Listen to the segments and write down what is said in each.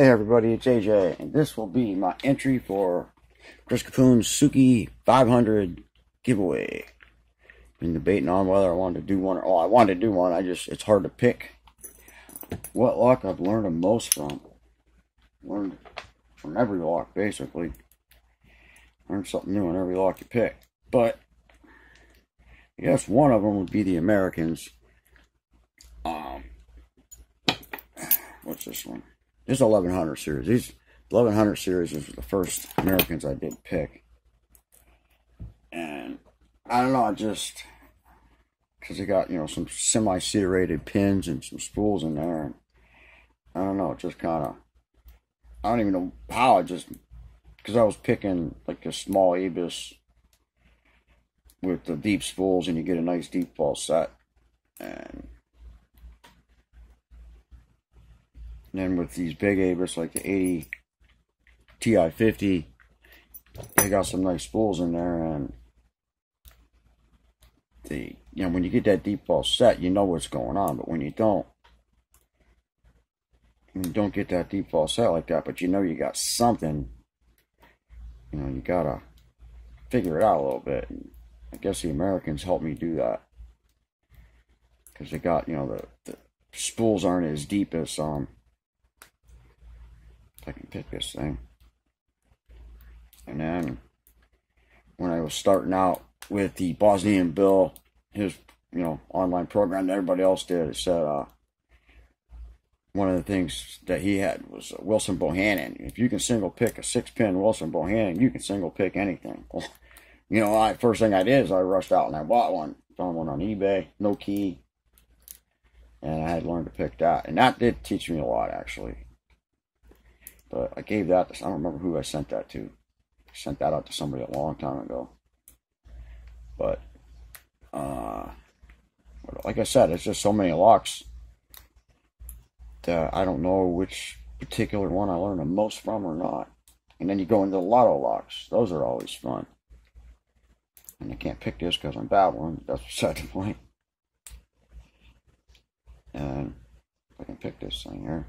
everybody, it's AJ, and this will be my entry for Chris Capoon's Suki 500 giveaway. Been debating on whether I wanted to do one or, oh, I wanted to do one, I just, it's hard to pick what lock I've learned the most from. Learned from every lock, basically. Learn something new on every lock you pick. But, I guess one of them would be the Americans. Um, what's this one? This 1100 series. These 1100 series is the first Americans I did pick. And I don't know, I just because they got you know some semi-serrated pins and some spools in there. And I don't know, just kind of I don't even know how. I just because I was picking like a small Abus with the deep spools, and you get a nice deep fall set, and And then with these big Abus like the 80 TI-50, they got some nice spools in there and the you know when you get that deep fall set you know what's going on but when you don't you don't get that deep fall set like that but you know you got something you know you gotta figure it out a little bit. And I guess the Americans helped me do that because they got you know the, the spools aren't as deep as um I can pick this thing. And then when I was starting out with the Bosnian Bill, his you know online program that everybody else did, it said uh, one of the things that he had was Wilson Bohannan. If you can single pick a six pin Wilson Bohannan, you can single pick anything. You know, I first thing I did is I rushed out and I bought one. Found one on eBay, no key, and I had learned to pick that, and that did teach me a lot actually. But I gave that, to, I don't remember who I sent that to. I sent that out to somebody a long time ago. But, uh, like I said, it's just so many locks that I don't know which particular one I learned the most from or not. And then you go into the LOTO locks. Those are always fun. And I can't pick this because I'm babbling. That's beside the point. And I can pick this thing here.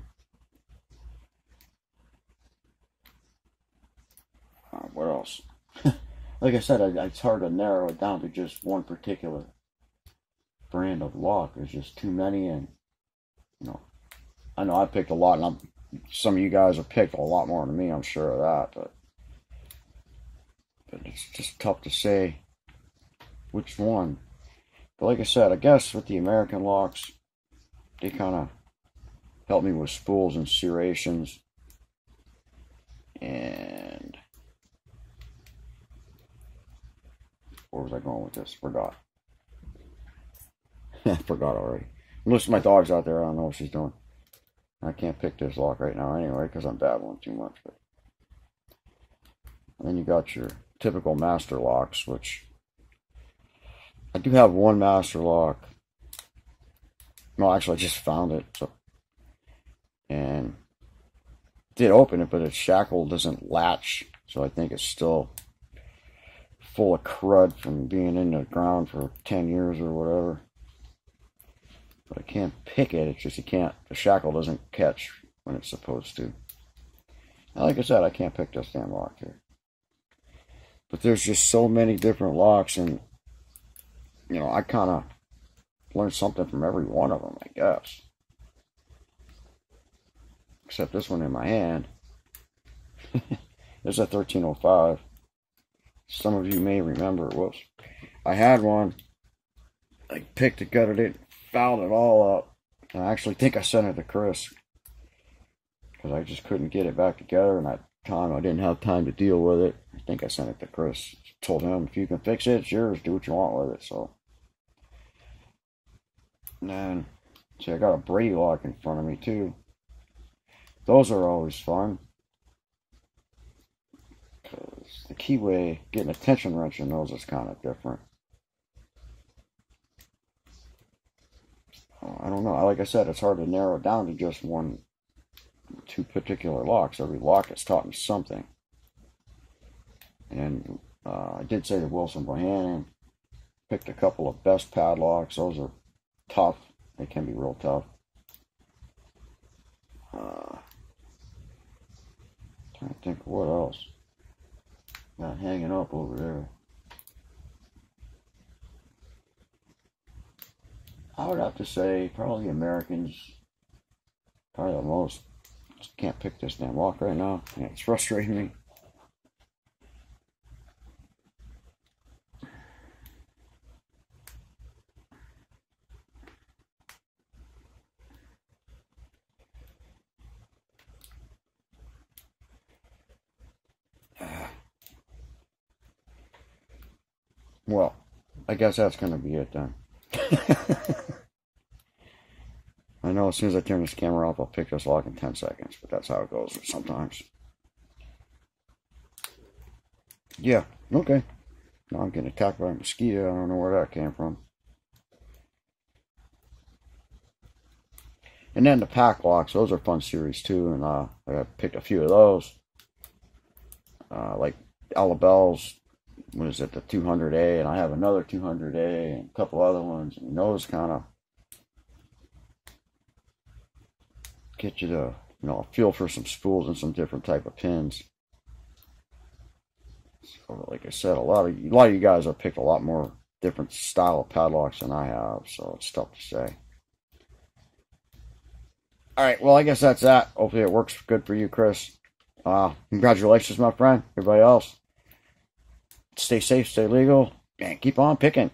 Uh, what else? like I said, I, it's hard to narrow it down to just one particular brand of lock. There's just too many, and you know, I know I picked a lot, and I'm, some of you guys have picked a lot more than me. I'm sure of that, but but it's just tough to say which one. But like I said, I guess with the American locks, they kind of help me with spools and serrations. Where was I going with this? Forgot. I forgot already. Listen, my dog's out there. I don't know what she's doing. I can't pick this lock right now anyway because I'm babbling too much. But and then you got your typical master locks, which I do have one master lock. No, actually, I just found it. So, and did open it, but its shackle doesn't latch, so I think it's still full of crud from being in the ground for 10 years or whatever. But I can't pick it, it's just you can't, the shackle doesn't catch when it's supposed to. Now, like I said, I can't pick this damn lock here. But there's just so many different locks, and, you know, I kind of learned something from every one of them, I guess. Except this one in my hand. There's a 1305 some of you may remember Whoops. I had one. I picked it, gutted it, fouled it all up. And I actually think I sent it to Chris. Because I just couldn't get it back together. And that time I didn't have time to deal with it. I think I sent it to Chris. Told him, if you can fix it, it's yours. Do what you want with it. So. And then, see, I got a Brady lock in front of me, too. Those are always fun the keyway, getting a tension wrench in those is kind of different. Uh, I don't know. Like I said, it's hard to narrow down to just one, two particular locks. Every lock has taught me something. And uh, I did say the Wilson Bohannan picked a couple of best padlocks. Those are tough. They can be real tough. Uh, I think what else hanging up over there. I would have to say probably Americans, probably the most. Just can't pick this damn walk right now. Yeah, it's frustrating me. Well, I guess that's going to be it then. I know as soon as I turn this camera off, I'll pick this lock in 10 seconds, but that's how it goes sometimes. Yeah, okay. Now I'm getting attacked by a mosquito. I don't know where that came from. And then the Paclocks, those are fun series too, and uh, I picked a few of those. Uh, like Alabel's what is it, the 200A, and I have another 200A and a couple other ones, and those kind of get you to, you know, feel for some spools and some different type of pins. So, like I said, a lot of a lot of you guys have picked a lot more different style of padlocks than I have, so it's tough to say. All right, well, I guess that's that. Hopefully, it works good for you, Chris. Uh, congratulations, my friend. Everybody else stay safe, stay legal, and keep on picking.